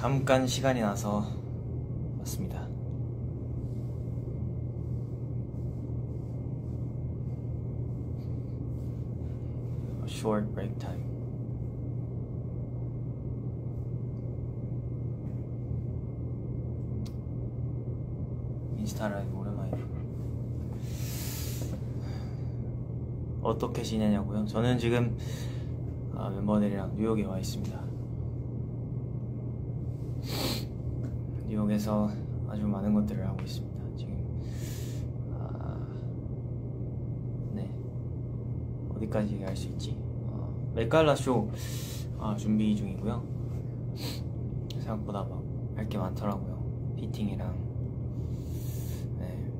잠깐 시간이 나서 왔습니다. Short break time. 인스타 라이브 오랜만이네. 어떻게 지내냐고요? 저는 지금 아, 멤버들이랑 뉴욕에 와 있습니다. 뉴욕에서 아주 많은 것들을 하고 있습니다. 지금 아, 네 어디까지 얘기할 수 있지? 어, 맥갈라 쇼 아, 준비 중이고요. 생각보다 막 할 게 많더라고요. 피팅이랑 네.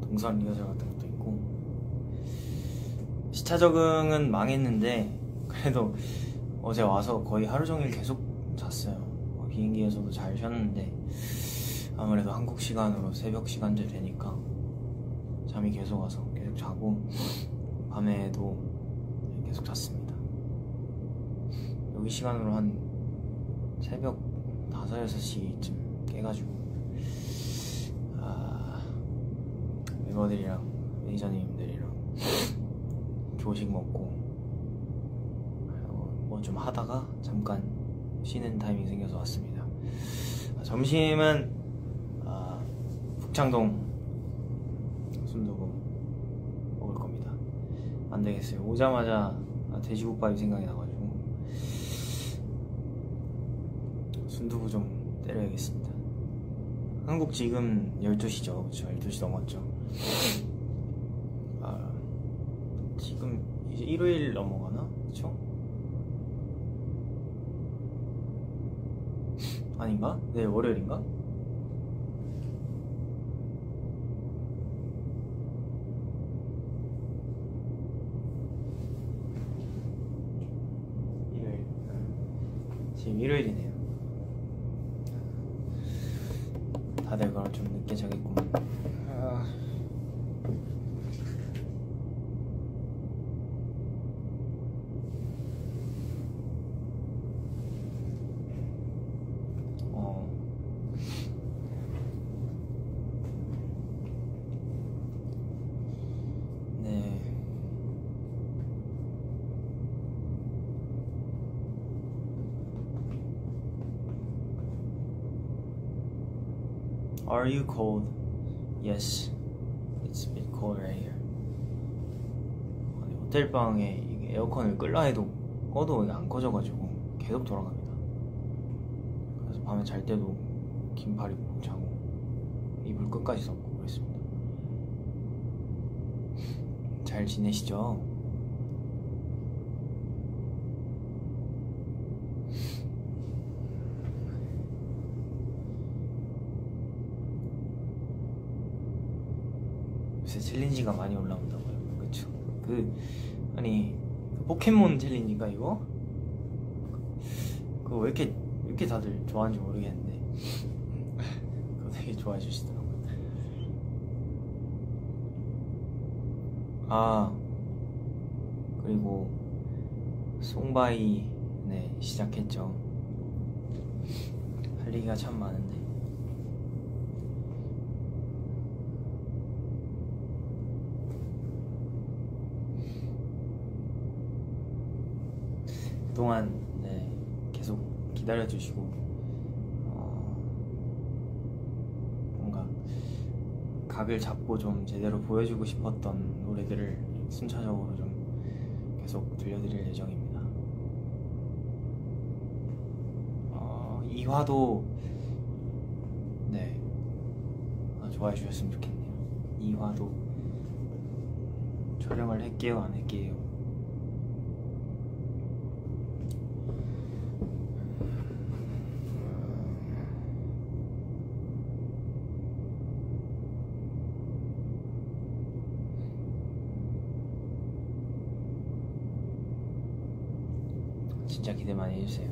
동선 리허설 같은 것도 있고 시차 적응은 망했는데 그래도 어제 와서 거의 하루 종일 계속 잤어요. 어, 비행기에서도 잘 쉬었는데 아무래도 한국 시간으로 새벽 시간제 되니까 잠이 계속 와서 계속 자고 밤에도 계속 잤습니다. 여기 시간으로 한 새벽 5, 6시쯤 깨가지고 아, 멤버들이랑 매니저님들이랑 조식 먹고 뭐 좀 하다가 잠깐 쉬는 타이밍 생겨서 왔습니다. 아, 점심은 아, 북창동 순두부 먹을 겁니다. 안 되겠어요. 오자마자 아, 돼지국밥이 생각이 나가지고 순두부 좀 때려야겠습니다. 한국 지금 12시죠. 그렇죠. 12시 넘었죠. 아, 지금 이제 일요일 넘어가나? 그쵸? 아닌가? 네, 월요일인가? 일요일. 지금 일요일이네요. 다들 그럼 좀 늦게 자겠구만. 아... 어. 네. Are you cold? Yes. It's a bit cold right here. 호텔 방에 에어컨을 끌라 해도 꺼도 안 꺼져가지고 계속 돌아갑니다. 그래서 밤에 잘 때도 긴팔 입고 자고 이불 끝까지 덮고 그랬습니다. 잘 지내시죠? 요새 챌린지가 많이 올라온다고요. 그쵸? 그 아니 그 포켓몬 챌린지가 이거? 그거 왜 이렇게 왜 이렇게 다들 좋아하는지 모르겠는데 그거 되게 좋아해 주시더라고요. 아 그리고 송바이 네 시작했죠. 할 얘기가 참 많은데. 그동안 네, 계속 기다려주시고 어, 뭔가 각을 잡고 좀 제대로 보여주고 싶었던 노래들을 순차적으로 좀 계속 들려드릴 예정입니다. 어, 2화도 네 아, 좋아해 주셨으면 좋겠네요. 2화도 촬영을 할게요, 안 할게요. 진짜 기대 많이 해주세요.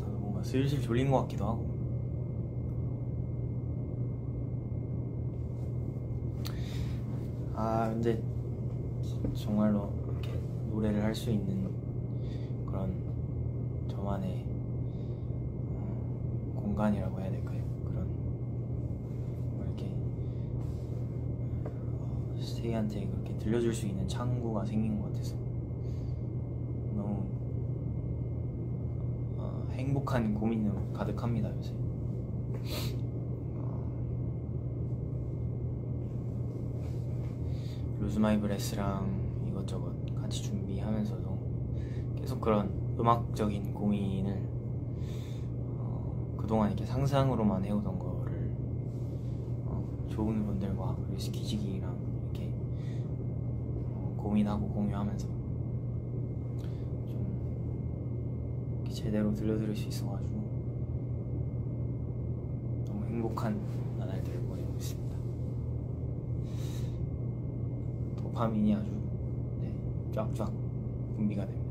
나도 뭔가 슬슬 졸린 것 같기도 하고. 아 근데 정말로 이렇게 노래를 할 수 있는 그런 저만의 어, 공간이라고 해야 될까요? 어, 스테이한테 그렇게 들려줄 수 있는 창구가 생긴 것 같아서 너무 어, 행복한 고민으로 가득합니다 요새. Lose My Breath랑 이것저것 같이 준비하면서도 계속 그런 음악적인 고민을 어, 그동안 이렇게 상상으로만 해오던 거를 어, 좋은 분들과 위스키 지기랑 이렇게 어, 고민하고 공유하면서 좀 제대로 들려드릴 수 있어가지고 너무 행복한 나날들을 보내고 있습니다. 도파민이 아주 네, 쫙쫙 분비가 됩니다.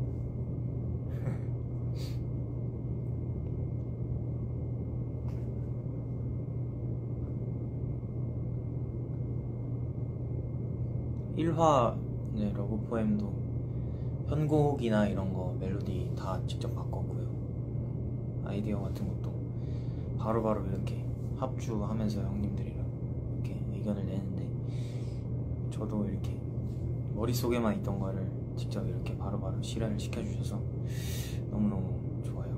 일화 포엠도 편곡이나 이런 거 멜로디 다 직접 바꿨고요. 아이디어 같은 것도 바로 바로 이렇게 합주하면서 형님들이랑 이렇게 의견을 내는데 저도 이렇게 머릿속에만 있던 거를 직접 이렇게 바로바로 실현을 시켜주셔서 너무너무 좋아요.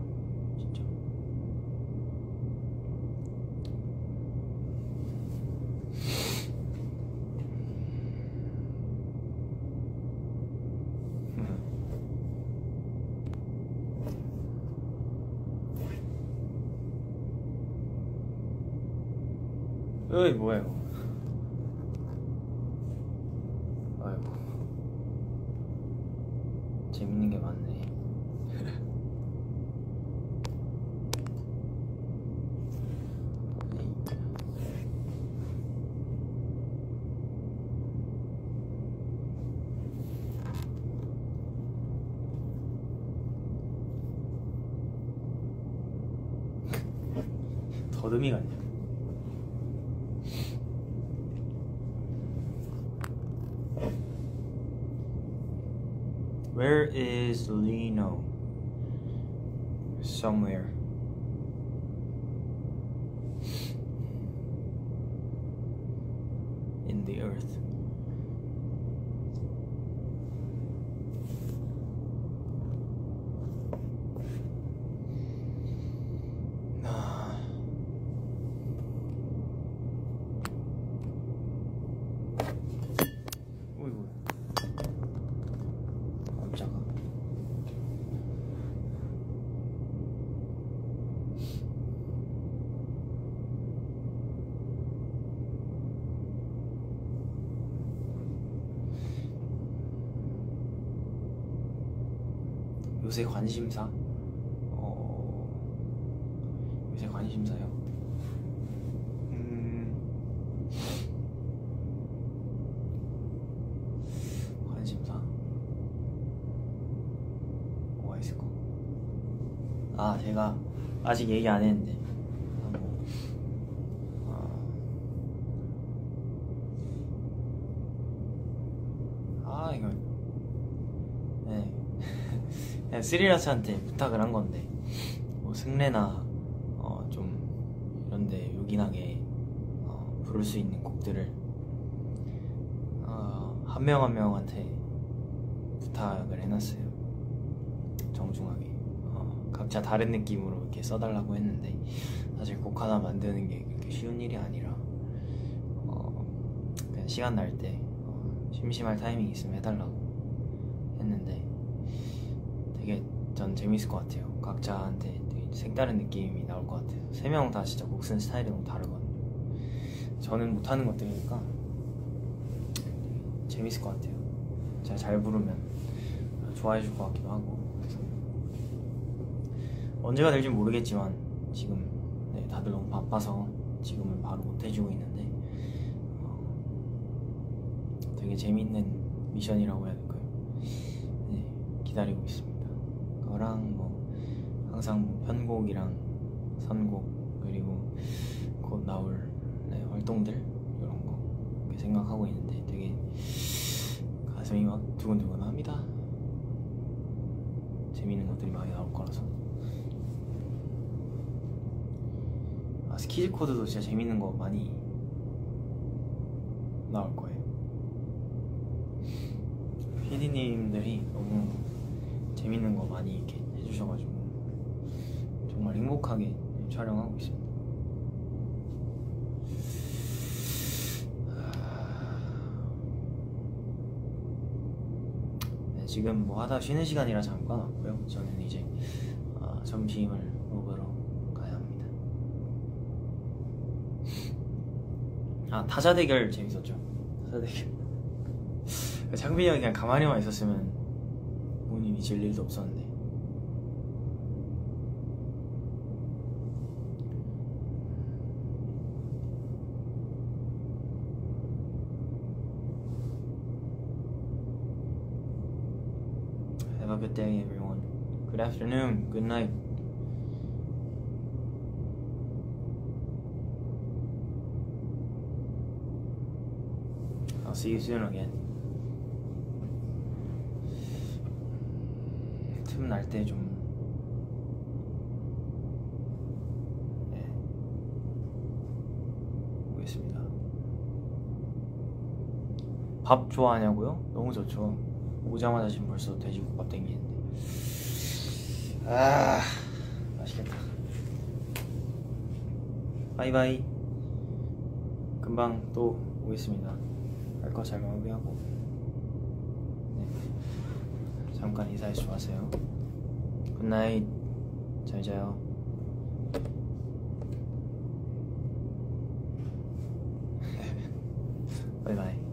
진짜. 어이 뭐야 이거 아이고. 재밌는 게 많네. 더듬이 같냐 Where is Lino? Somewhere. 요새 관심사? 어... 요새 관심사요? 음... 관심사? 뭐가 있을까? 아 제가 아직 얘기 안 했는데 뭐, 아, 아 이거 네 그냥 스리라스한테 부탁을 한 건데 뭐 승래나 어, 좀 이런데 요긴하게 어, 부를 수 있는 곡들을 어, 한명 한 명한테 부탁을 해놨어요. 정중하게 어, 각자 다른 느낌으로 이렇게 써달라고 했는데 사실 곡 하나 만드는 게 그렇게 쉬운 일이 아니라 어, 그냥 시간 날때 어, 심심할 타이밍 있으면 해달라고 했는데 되게 전 재밌을 것 같아요. 각자한테 색다른 느낌이 나올 것 같아요. 세 명 다 진짜 곡쓴 스타일이 너무 다르거든요. 저는 못하는 것들이니까 재밌을 것 같아요. 제가 잘 부르면 좋아해 줄 것 같기도 하고 언제가 될지 모르겠지만 지금 네, 다들 너무 바빠서 지금은 바로 못 해주고 있는데 어, 되게 재밌는 미션이라고 해야 될까요? 네, 기다리고 있습니다. 그거랑 뭐 항상 뭐 편곡이랑 선곡 그리고 곧 나올 네, 활동들 이런 거 생각하고 있는데 되게 가슴이 막 두근두근합니다. 재밌는 것들이 많이 나올 거라서. 아, 스키즈 코드도 진짜 재밌는 거 많이 나올 거예요. PD님들이 너무 재밌는 거 많이 이렇게 해주셔가지고 정말 행복하게 촬영하고 있습니다. 네, 지금 뭐 하다 쉬는 시간이라 잠깐 왔고요. 저는 이제 아, 점심을 먹으러 가야 합니다. 아 타자 대결 재밌었죠. 타자 대결. 장빈이 형이 그냥 가만히만 있었으면 본인이 질 일도 없었는데. Have a good day, everyone. Good afternoon. Good night. I'll see you soon again. 틈 날 때 좀. 네. 보겠습니다. 밥 좋아하냐고요? 너무 좋죠. 오자마자 지금 벌써 돼지국밥 땡기는데. 아, 맛있겠다. 바이바이. 금방 또 오겠습니다. 할 거 잘 마무리하고. 네. 잠깐 주지 마세요. Good night. 잘 자요. 바이바이.